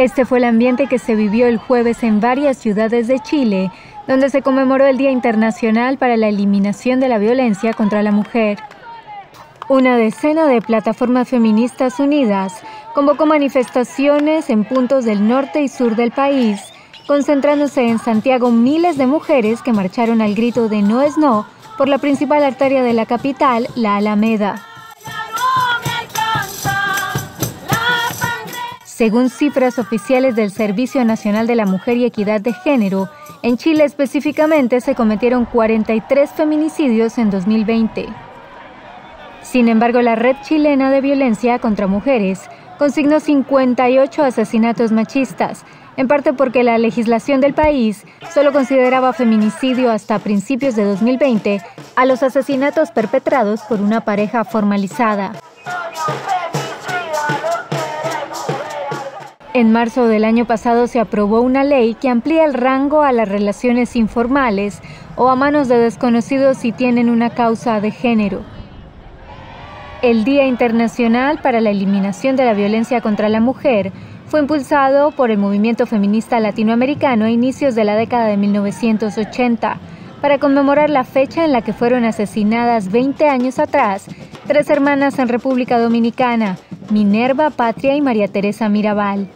Este fue el ambiente que se vivió el jueves en varias ciudades de Chile, donde se conmemoró el Día Internacional para la Eliminación de la Violencia contra la Mujer. Una decena de plataformas feministas unidas convocó manifestaciones en puntos del norte y sur del país, concentrándose en Santiago miles de mujeres que marcharon al grito de No es no por la principal arteria de la capital, la Alameda. Según cifras oficiales del Servicio Nacional de la Mujer y Equidad de Género, en Chile específicamente se cometieron 43 feminicidios en 2020. Sin embargo, la Red Chilena de Violencia contra Mujeres consignó 58 asesinatos machistas, en parte porque la legislación del país solo consideraba feminicidio hasta principios de 2020 a los asesinatos perpetrados por una pareja formalizada. En marzo del año pasado se aprobó una ley que amplía el rango a las relaciones informales o a manos de desconocidos si tienen una causa de género. El Día Internacional para la Eliminación de la Violencia contra la Mujer fue impulsado por el movimiento feminista latinoamericano a inicios de la década de 1980 para conmemorar la fecha en la que fueron asesinadas 20 años atrás tres hermanas en República Dominicana, Minerva, Patria y María Teresa Mirabal.